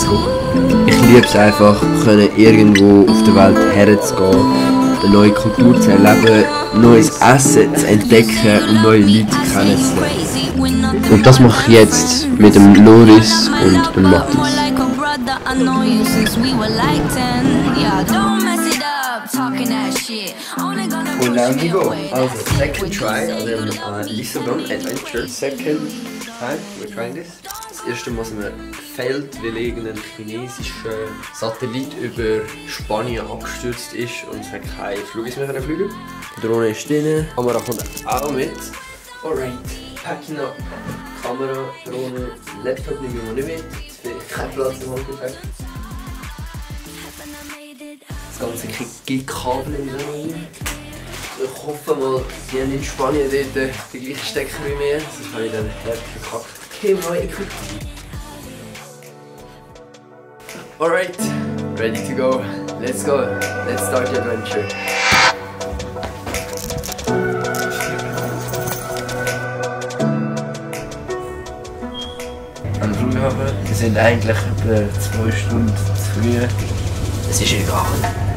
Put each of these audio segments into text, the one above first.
zurück. Ich liebe es einfach, können irgendwo auf der Welt herzugehen, eine neue Kultur zu erleben, neues Essen zu entdecken und neue Leute kennenzulernen. Und das mache ich jetzt mit dem Loris und dem Mathis. I know you since we were like 10. Yeah, don't mess it up, talking that shit. Only gonna Und dann me go. Also, second try an dem uh, Lissabon Adventure. Second time we're trying this. Das erste Mal sind wir gefällt, weil irgendein chinesischer Satellit über Spanien abgestürzt ist und es hat keine Flugis mehr fliegen. Die Drohne ist drin, die Kamera kommt auch mit. Alright, packing up. Kamera, Drohne, Laptop nehmen wir nicht mit. Ich keinen Platz im Handgepäck. Das ganze Kabel rein. Ich hoffe mal, die haben in Spanien dort die gleichen Stecker wie mir. Sonst habe ich dann hart verkackt. Okay, mal equipment. Alright, ready to go. Let's go. Let's start the adventure. Am Flughafen. Wir sind eigentlich etwa zwei Stunden zu früh. Es ist egal.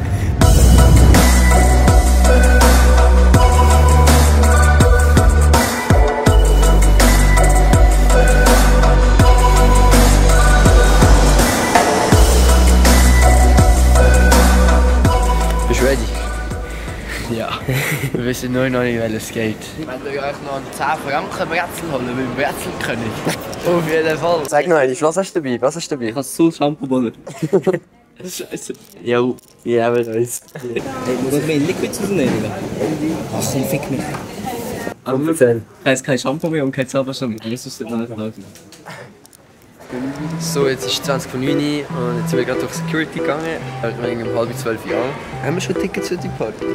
Wir wissen nur noch nicht, welches geht. Ich werde euch noch einen 10 Franken Brezel holen, weil wir Brezel können. Auf jeden Fall. Sag noch einmal, was hast du dabei? Was hast du dabei? Ich habe so Shampoo-Boller. Scheiße. Jo, ja, aber weiß. Hey, muss ich mir Liquids rausnehmen? Ach komm, fick mich. Aber wir Erzähl. haben kein Shampoo mehr und kein Zauberschaum. Wir müssen es dann nicht laufen. So, jetzt ist 20 von 9 Uhr und jetzt sind wir gerade durch Security gegangen. Ich bin um halb 12 Uhr an. Haben wir schon Tickets für die Party?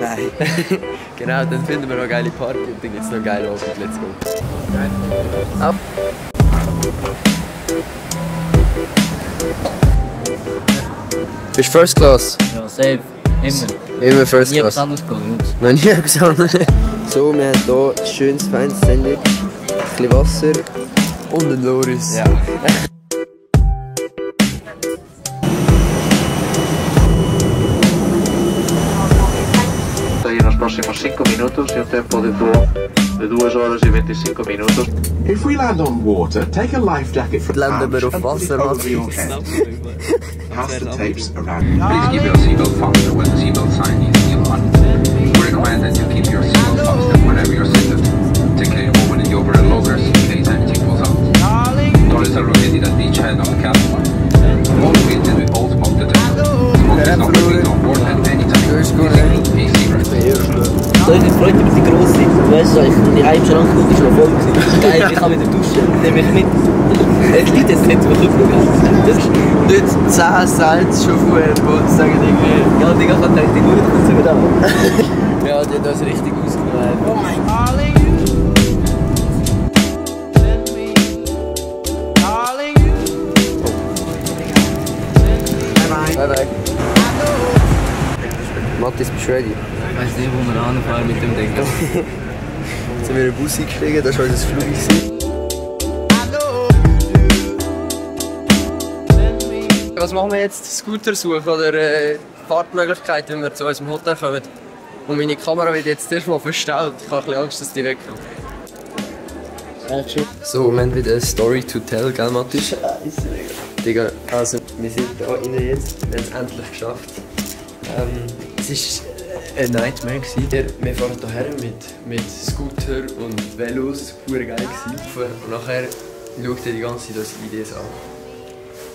Nein. genau, dann finden wir noch geile Party und dann es noch geilen Abend. Let's go. Ab. Bist du First Class? Ja, safe. Immer. Immer First Nie etwas Class. anderes gegangen. Noch nie etwas anderes. So, wir haben hier ein schönes, feines Sandwich, ein bisschen Wasser und ein Loris. Ja. próximos 5 minutos e um tempo de voo de 2 horas e 25 minutos. If we land on water, take a life jacket from Landen wir pouch auf and put it Wasser, your Matti? head. Pass the tapes around. Please keep your seatbelt fastened when the seatbelt sign is still on. We recommend that you keep your seatbelt fastened whenever you're seated. Take a moment in the overhead lockers in case anything falls out. Toilets are located at each end of the cabin. All fitted with old smoke detector. Smoke is not du, ich in die Heimschrank gucke, ist noch voll. gewesen. Geil, ich kann wieder duschen, nehme ich mit. Es liegt jetzt nicht wirklich Das ist Nicht 10 Cent schon vorher, wo sie sagen irgendwie... Ja, Digga, ich hab gedacht, die Uhr kommt sogar da. Ja, die hat das richtig ausgewählt. Oh mein Gott. Bye bye. Mathis, bist du ready? Ich weiss nicht, wo wir anfahren mit dem Ding. Jetzt sind wir in den Bus eingestiegen, das war unser Flug. Was machen wir jetzt? Scootersuche oder äh, Fahrtmöglichkeit, wenn wir zu unserem Hotel kommen? Und meine Kamera wird jetzt erstmal verstaut. Ich habe ein bisschen Angst, dass die wegkommt. So, wir haben wieder eine Story to tell, gell Mathis? Digga, also wir sind da rein jetzt, wir haben es endlich geschafft. Ähm, es war ein Nightmare. Gewesen. Wir, wir fahren hierher mit, mit Scooter und Velos, pur geil gewesen. Und nachher schaut er die ganze Zeit unsere Idees an.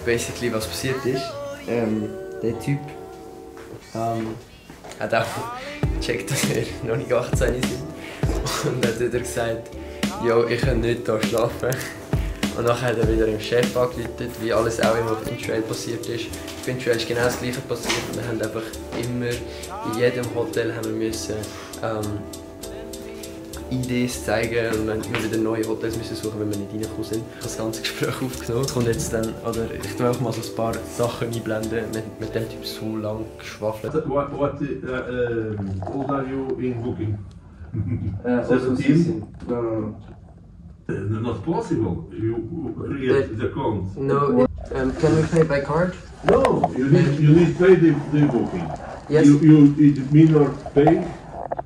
Basically, was passiert ist, ähm, der Typ ähm, hat auch gecheckt, dass wir noch nicht 18 sind. Und dann hat er gesagt, ja, ich kann nicht hier schlafen. Und dann hat er wieder dem Chef angerufen, wie alles auch immer auf Intrail passiert ist. Auf Intrail ist genau das gleiche passiert und wir haben einfach immer, in jedem Hotel haben wir müssen, ähm, IDs zeigen und wir haben immer wieder neue Hotels müssen suchen, wenn wir nicht reingekommen sind. Ich habe das ganze Gespräch aufgenommen. Kommt jetzt dann, oder ich tue auch mal so ein paar Sachen einblenden, mit, mit dem Typ so lang geschwafelt. What, what uh, um, old are you in booking? Äh, Seventeen? Uh, not possible. You create the account. No, Um, can we pay by card? No, you need you need pay the, the booking. Yes. You you it mean or pay?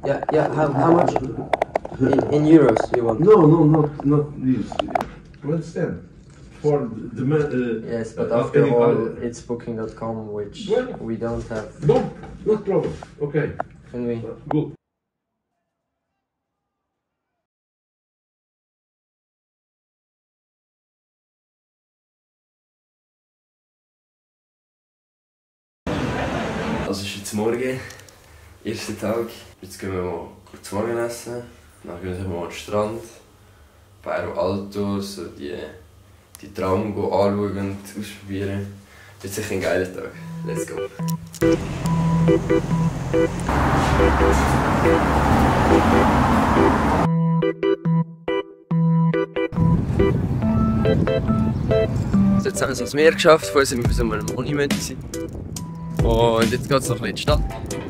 Yeah, yeah. How, how much? In, in euros you want? No, no, not not this. You understand? For the man. Uh, Yes, but uh, after all, other- it's booking.com, which Well- we don't have. No, not problem. Okay, Can we? good. Also es ist jetzt morgen, erster Tag. Jetzt gehen wir mal kurz Morgen essen. Dann gehen wir mal an den Strand. Bairro Alto, so die, die Traum go anschauen und ausprobieren. Wird sicher ein geiler Tag. Let's go. Also jetzt haben wir es ans Meer geschafft, vorher sind wir bei so einem Monument. Und jetzt geht es noch ein bisschen in die Stadt.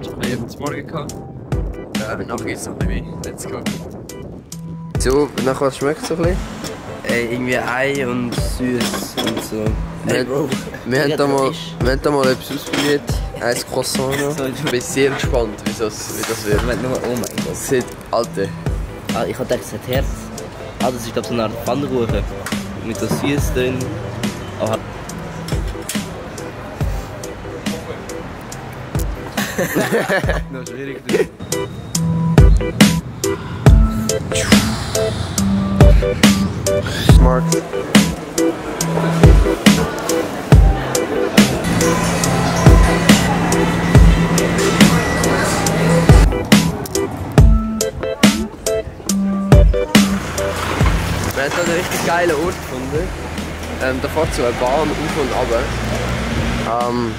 Ich habe eben zum Morgen gehabt. Ja, und nachher geht es noch ein bisschen mehr. Let's go. So, nach was schmeckt es so ein bisschen? Äh, irgendwie Ei und süß und so. Wir, Hey, Bro. wir, haben da mal, wir haben da mal etwas ausprobiert. Ein Croissant noch. Ich bin sehr gespannt, wie das, wie das wird. Moment, nur, oh mein Gott. Sieht, Alter, Ah, ich hab gedacht, es hat Herz. Ah, das ist glaube so eine Art Pfannkuchen. Mit so süß drin. Aber noch schwierig. Smart. Wir haben einen richtig geilen Ort gefunden. Ähm, da fährt so eine Bahn auf und runter. Ähm,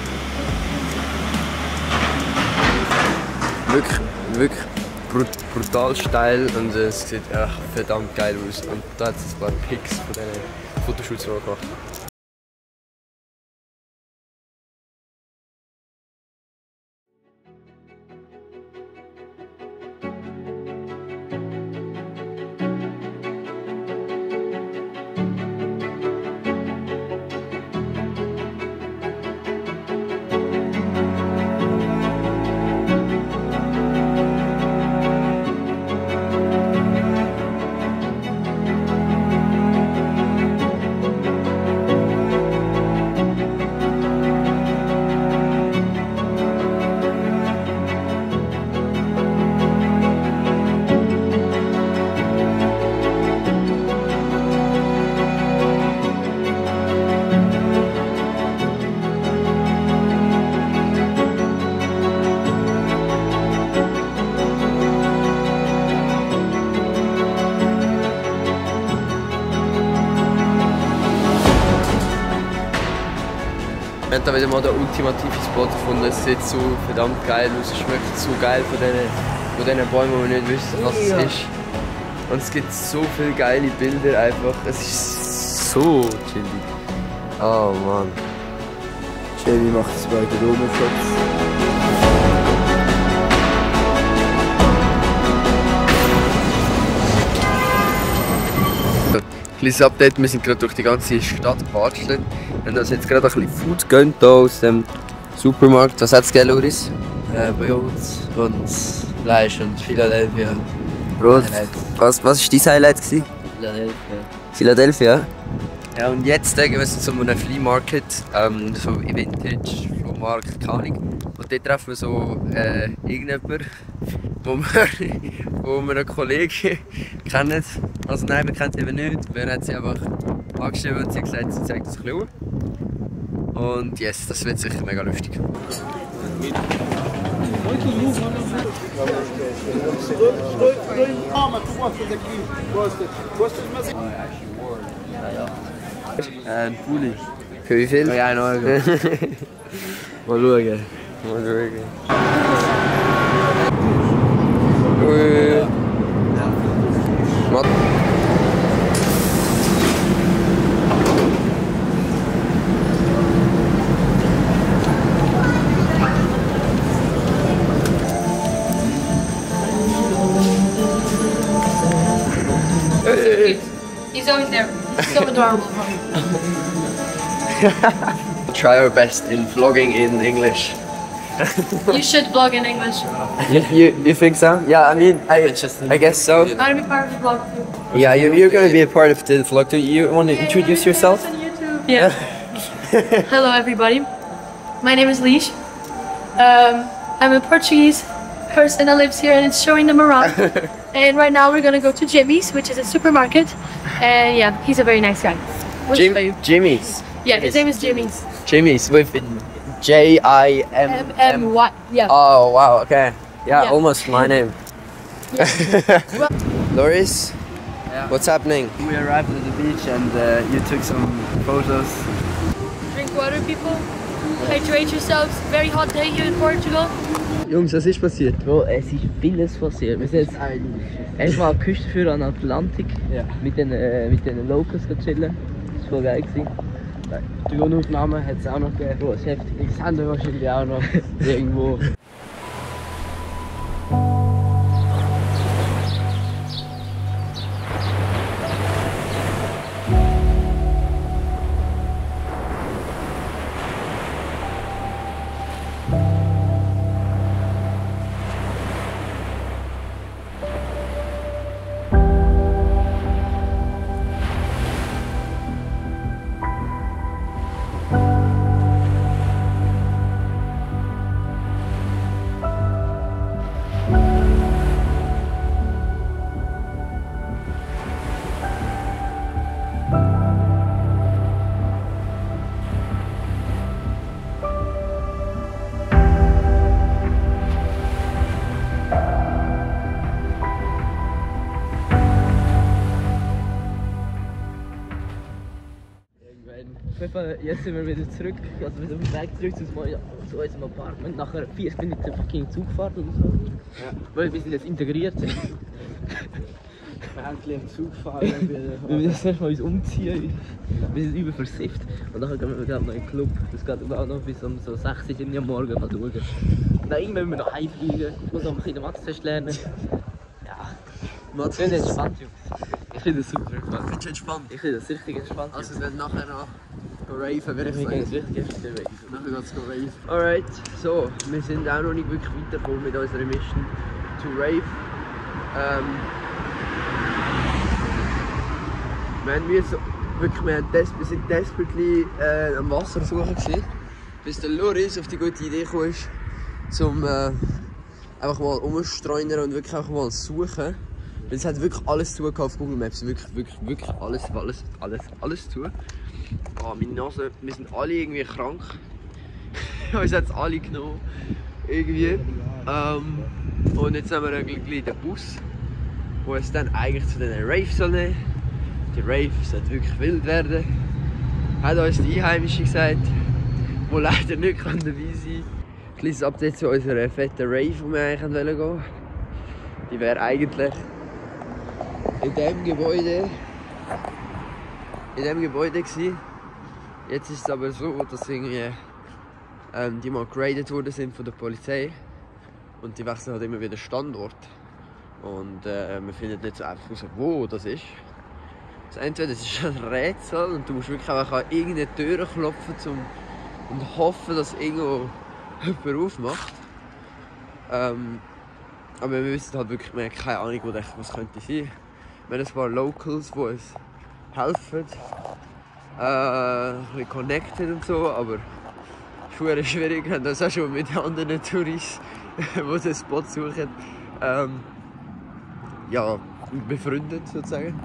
wirklich, wirklich brut brutal steil und es sieht echt verdammt geil aus. Und da hat es ein paar Pics von diesen Fotoshoots gemacht. Da wieder mal den ultimativen Spot gefunden. Es sieht so verdammt geil aus. Es schmeckt so geil von diesen, von diesen Bäumen, wo wir nicht wissen, was es ist. Und es gibt so viele geile Bilder einfach. Es ist so chillig. Oh Mann. Jamie macht es bei der Rummelschutz. Kleines Update, wir sind gerade durch die ganze Stadt gewatscht. Wir haben uns jetzt gerade ein bisschen Food gönnt hier aus dem Supermarkt. Was hat es gegeben, Loris? Äh, Brot und Fleisch und Philadelphia. Brot. Was, war dein Highlight? Gewesen? Philadelphia. Philadelphia. Ja, und jetzt gehen wir zu einem Flea Market, ähm, so Vintage, Flohmarkt, keine Ahnung. Und dort treffen wir so äh, irgendjemanden, wo wir, wo wir einen Kollegen kennen. Also nein, wir kennen sie eben nicht. Wir haben sie einfach angeschrieben und sie hat gesagt, sie zeigt uns ein bisschen. Und yes, das wird sicher mega lustig. Ein Pulli. Für wie viel? Ja, Euro. Mal schauen. Mal schauen. Ui. Mat He's always there. So adorable. try our best in vlogging in English. You should vlog in English. You, you, you think so? Yeah, I mean, I, I guess so. I want to be part of the vlog too. Yeah, you, you're going to be a part of the vlog too. You want to introduce yourself? On YouTube. Yeah. Hello, everybody. My name is Leash. Um, I'm a Portuguese person that lives here and it's showing them around. and right now we're gonna go to Jimmy's, which is a supermarket. And yeah, he's a very nice guy. We'll show you. Jim, Jimmy's. Yeah, his name is Jimmy's. Jimmy's with J I M M M Y. Yeah. Oh wow, okay. Yeah, Yeah. almost my name. Loris, what's happening? We arrived at the beach and uh, you took some photos. Drink water, people. Hydrate yourselves. Very hot day here in Portugal. Jungs, was ist passiert? Bro, er es ist vieles passiert. Wir sind jetzt erstmal an der Küste für an den Atlantik Ja. mit den, äh, eh, mit den Locals chillen. Das war geil. Gewesen. Drohnenaufnahme hat es auch noch gegeben. Es ist heftig. Sende wahrscheinlich auch noch irgendwo. Fall, jetzt sind wir wieder zurück. Also wir sind auf dem Weg zurück zu, unserem- zu unserem Apartment. Nachher 40 Minuten fucking Zugfahrt oder so. Ja. Weil wir sind jetzt integriert. wir Endlich am Zug fahren. müssen jetzt erstmal uns umziehen. Wir sind übel versifft. Und dann gehen wir gerade noch in den Club. Das geht auch noch bis um so 6 Uhr am Morgen mal schauen. Dann irgendwann müssen wir noch heimfliegen. Ich muss noch ein bisschen Mathe lernen. Ja, das spannend, Jungs. Ich finde das super. Findest du entspannt? Ich finde das richtig entspannt. Also wenn nachher noch go raven wäre ich richtig. Nachher geht's go rave. Alright, so, wir sind auch noch nicht wirklich weitergekommen mit unserer Mission to rave. Ähm, wir haben müssen, wirklich, wir, haben des, wir sind desperately äh, am Wasser suchen gewesen, bis der Loris auf die gute Idee ist, zum äh, einfach mal umstreunern und wirklich einfach mal suchen. Es hat wirklich alles zu auf Google Maps, wirklich, wirklich, wirklich alles, alles, alles, alles zu. Oh, meine Nase, wir sind alle irgendwie krank. Uns hat es alle genommen. Irgendwie. Ähm, und jetzt haben wir irgendwie den Bus, wo es dann eigentlich zu den Raves soll. Die Rave sollte wirklich wild werden. Hat uns die Einheimische gesagt, die leider nicht dabei sein kann. Kleines Update zu unserer fetten Rave, die wir eigentlich gehen wollten. Die wäre eigentlich in dem Gebäude in dem Gebäude gewesen. Jetzt ist es aber so, dass irgendwie ähm, die mal graded worden sind von der Polizei und die wechseln halt immer wieder Standort und äh, man findet nicht so einfach raus, wo das ist. Also entweder es ist ein Rätsel und du musst wirklich einfach an irgendeine Tür klopfen zum, und hoffen, dass irgendwo jemand aufmacht. Ähm, aber wir wissen halt wirklich, wir haben keine Ahnung, wo das was könnte sein. Haben ein paar Locals, die uns helfen, äh, ein bisschen connected und so, aber es verdammt schwierig. Haben das auch schon mit anderen Touristen, die den Spot suchen, ähm, ja, befreundet sozusagen.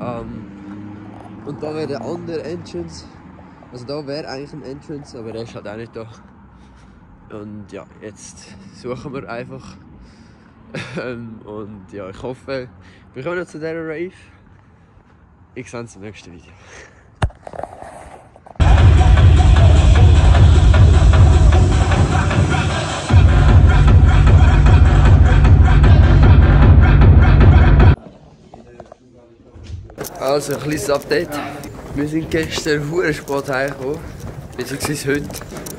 Ähm, und da wäre der andere Entrance, also da wäre eigentlich ein Entrance, aber der ist halt auch nicht da. Und ja, jetzt suchen wir einfach. Ähm, und ja, ich hoffe, wir kommen zu dieser Rave. Ich sehe uns im nächsten Video. Also, ein kleines Update. Wir sind gestern hure spät heimgekommen. Beziehungsweise heute.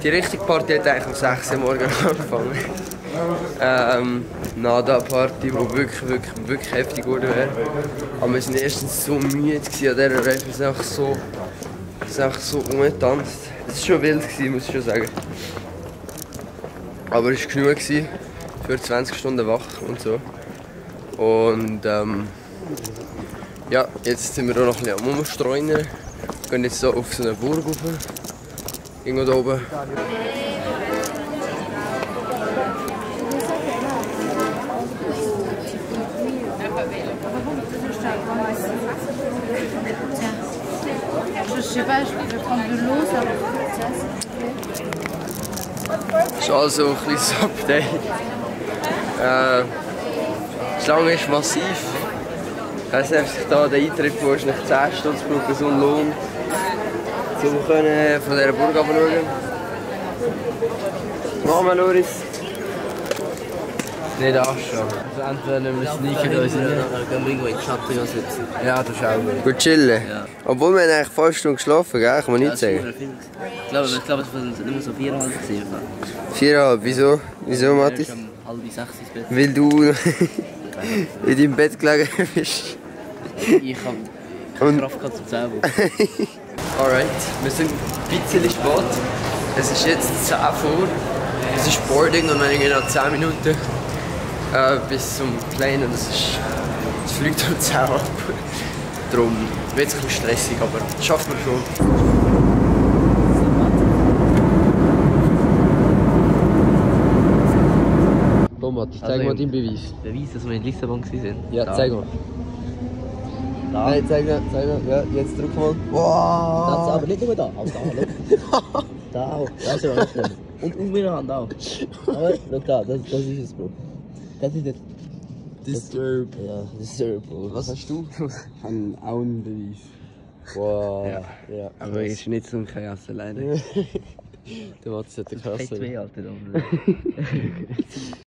Die richtige Party hat eigentlich um 6 Uhr morgens angefangen. Ähm, Nada-Party, die wirklich, wirklich, wirklich heftig geworden wäre. Aber wir waren erstens so müde an dieser Rave. Wir sind so einfach so rumgetanzt. Es war schon wild, gewesen, muss ich schon sagen. Aber es war genug gewesen für 20 Stunden wach und so. Und ähm, ja, jetzt sind wir auch noch ein bisschen am Umstreuen. Wir gehen jetzt so auf so eine Burg rauf. Irgendwo da oben. Sais pas, je vais prendre de l'eau, ça Das ist also ein kleines Update. Äh, die Schlange ist massiv. Ich weiss nicht, ob sich da der Eintritt wo ist nach 10 Stunden braucht, so einen Lohn, um von dieser Burg runterschauen. Mama Loris. Nicht anschauen. Also entweder nehmen wir Sneaker da sind, dann gehen wir irgendwo in die Schatten sitzen. Ja, das ist auch gut. Gut chillen. Ja. Obwohl wir haben eigentlich fünf Stunden geschlafen, gell? Kann man nicht Das sagen. Ich glaube, ich glaube, es waren immer so viereinhalb gesehen. Viereinhalb, wieso? Wieso, Mathis? Ich um halb sechs ins Bett. Weil du in deinem Bett gelegen bist. Ich habe keine Und- Kraft gehabt zum Zählen. Alright, wir sind ein bisschen spät. Es ist jetzt 10 vor. Es ist Boarding und wir haben noch 10 Minuten äh, bis zum Plane und es ist. Es fliegt um 10 ab. Darum wird es ein bisschen stressig, aber das schaffen wir schon. Komm, Matthias, zeig Also, mal deinen Beweis. Beweis, dass wir in Lissabon waren. Ja, Da. zeig mal. Da. Nein, zeig mal, zeig mal. Ja, jetzt drück mal. Das, Wow! aber nicht nur da, auch da, schau. Da auch, da ist ja auch. Und um meine Hand auch. Aber schau da, das, das ist es, Bro. Das ist jetzt... Disturb. Ja, Disturb, Bro. Was hast du? Ein Auenbeweis. Wow. Ja. ja. Aber ich nicht zum Chaos alleine. Der Matthias hat den Fett Kassel. weh, Alter.